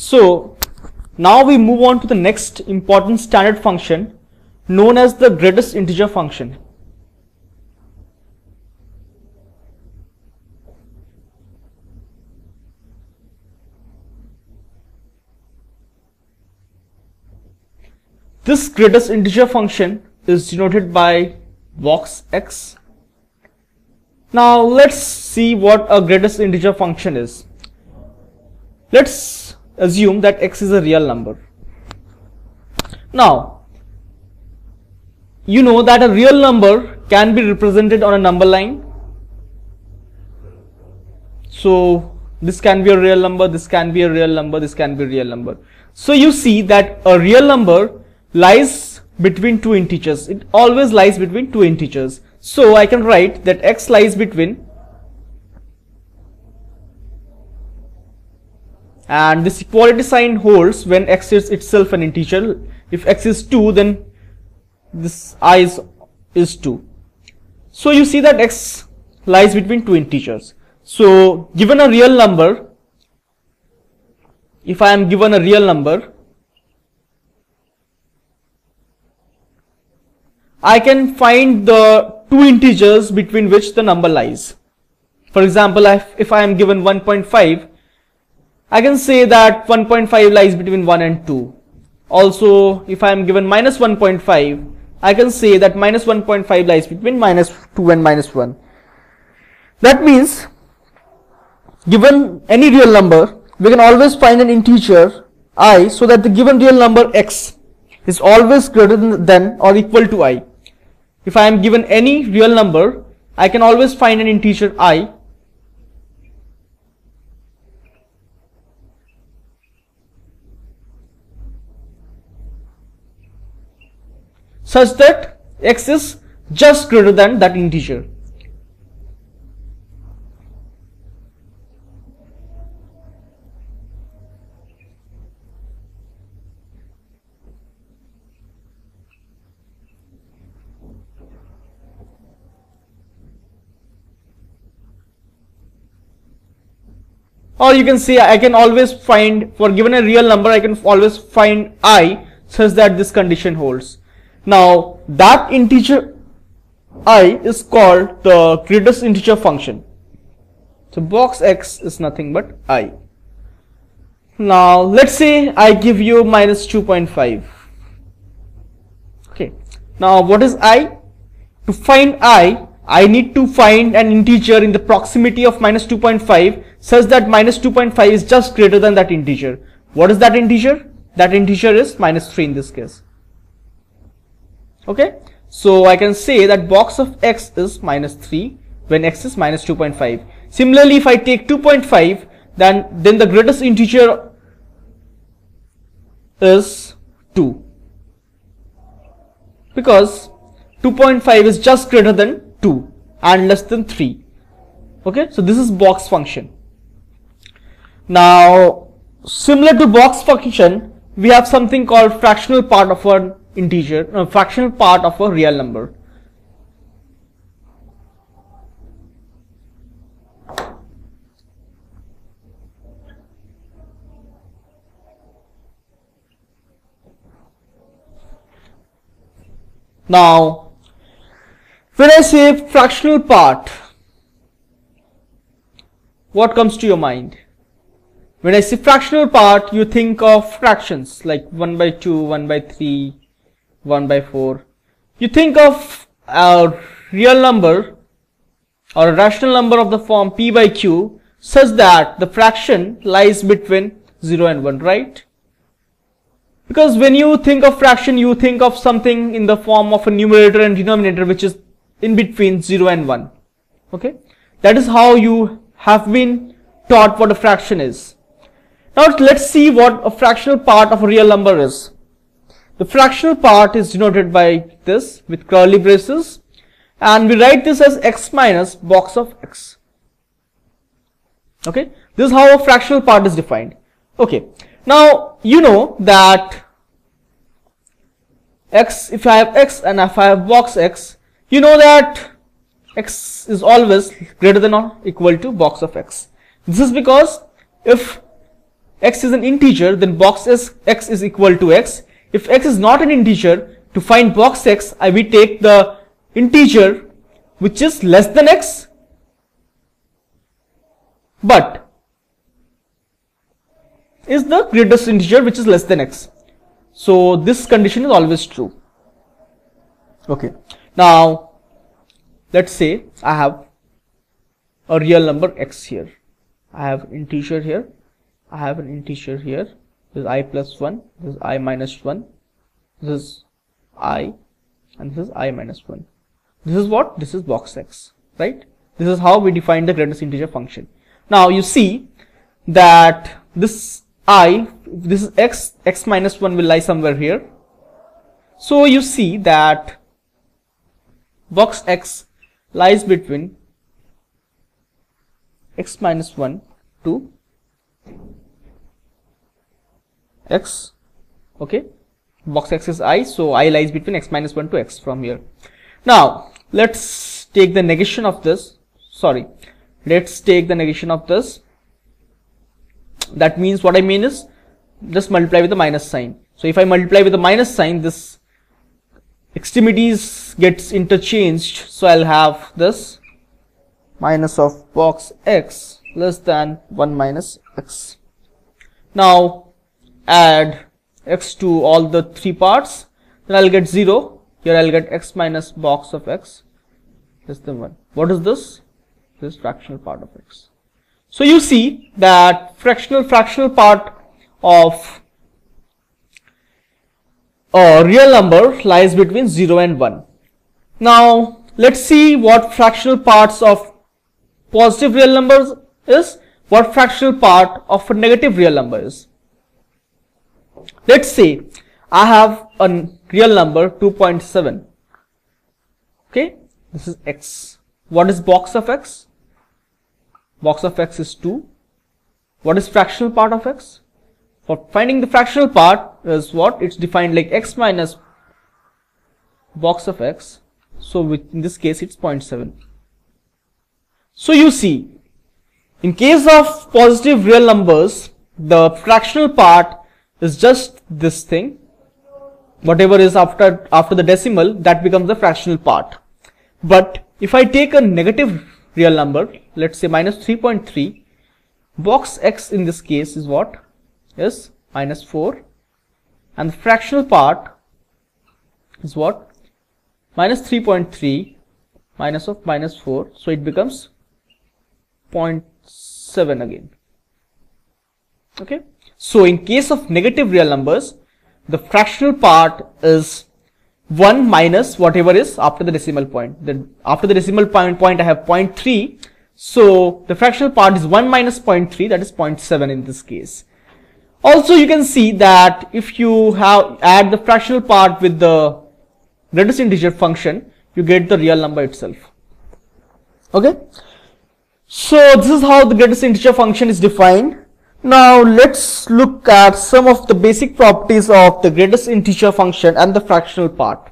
So now we move on to the next important standard function known as the greatest integer function. This greatest integer function is denoted by box x. Now let's see what a greatest integer function is. Let's assume that x is a real number. Now, you know that a real number can be represented on a number line. So, this can be a real number, this can be a real number, this can be a real number. So, you see that a real number lies between two integers. It always lies between two integers. So, I can write that x lies between and this equality sign holds when x is itself an integer. If x is 2 then this i is, is 2 so you see that x lies between two integers. So given a real number if I am given a real number I can find the two integers between which the number lies. For example if I am given 1.5 I can say that 1.5 lies between 1 and 2. Also, if I am given minus 1.5, I can say that minus 1.5 lies between minus 2 and minus 1. That means, given any real number, we can always find an integer i so that the given real number x is always greater than or equal to i. If I am given any real number, I can always find an integer i such that x is just greater than that integer. or you can say I can always find for given a real number I can always find i such that this condition holds now that integer i is called the greatest integer function. So box x is nothing but i. Now let's say I give you minus 2.5. Okay. Now what is i? To find i, I need to find an integer in the proximity of minus 2.5 such that minus 2.5 is just greater than that integer. What is that integer? That integer is minus 3 in this case okay? So I can say that box of x is minus 3 when x is minus 2.5 similarly if I take 2.5 then then the greatest integer is 2 because 2.5 is just greater than 2 and less than 3 okay? So this is box function. Now similar to box function we have something called fractional part of an integer, a fractional part of a real number. Now, when I say fractional part, what comes to your mind? When I say fractional part, you think of fractions like 1 by 2, 1 by 3, 1 by 4. You think of a real number or a rational number of the form p by q such that the fraction lies between 0 and 1, right? Because when you think of fraction, you think of something in the form of a numerator and denominator which is in between 0 and 1. Okay? That is how you have been taught what a fraction is. Now let's see what a fractional part of a real number is. The fractional part is denoted by this with curly braces and we write this as x minus box of x. Okay, this is how a fractional part is defined. Okay, now you know that x, if I have x and if I have box x, you know that x is always greater than or equal to box of x. This is because if x is an integer, then box s, x is equal to x. If x is not an integer, to find box x, I will take the integer which is less than x, but is the greatest integer which is less than x. So this condition is always true. Okay. Now let's say I have a real number x here. I have integer here. I have an integer here. This is i plus 1. This is i minus 1. This is i and this is i minus 1. This is what? This is box x, right? This is how we define the greatest integer function. Now you see that this i, this is x, x minus 1 will lie somewhere here. So you see that box x lies between x minus 1 to x. Okay. Box x is i so i lies between x minus 1 to x from here. Now let's take the negation of this. Sorry. Let's take the negation of this. That means what I mean is just multiply with the minus sign. So if I multiply with the minus sign this extremities gets interchanged. So I'll have this minus of box x less than 1 minus x. Now add x to all the three parts then I'll get 0 here I'll get x minus box of x. Less than 1 what is this? This fractional part of x. So you see that fractional fractional part of a real number lies between 0 and 1. Now let's see what fractional parts of positive real numbers is, what fractional part of a negative real number is. Let's say I have a real number 2.7. Okay, this is x. What is box of x? box of x is 2. What is fractional part of x? For finding the fractional part is what? It's defined like x minus box of x. So in this case it's 0.7. So you see, in case of positive real numbers, the fractional part is just this thing. Whatever is after, after the decimal, that becomes the fractional part. But if I take a negative real number let's say minus 3.3 box x in this case is what? Is minus 4 and the fractional part is what? Minus 3.3 minus of minus 4 so it becomes 0.7 again. Okay so in case of negative real numbers the fractional part is 1 minus whatever is after the decimal point. Then after the decimal point, point I have 0.3. So the fractional part is 1 minus 0.3 that is 0.7 in this case. Also you can see that if you have add the fractional part with the greatest integer function, you get the real number itself. Okay. So this is how the greatest integer function is defined. Now let's look at some of the basic properties of the greatest integer function and the fractional part.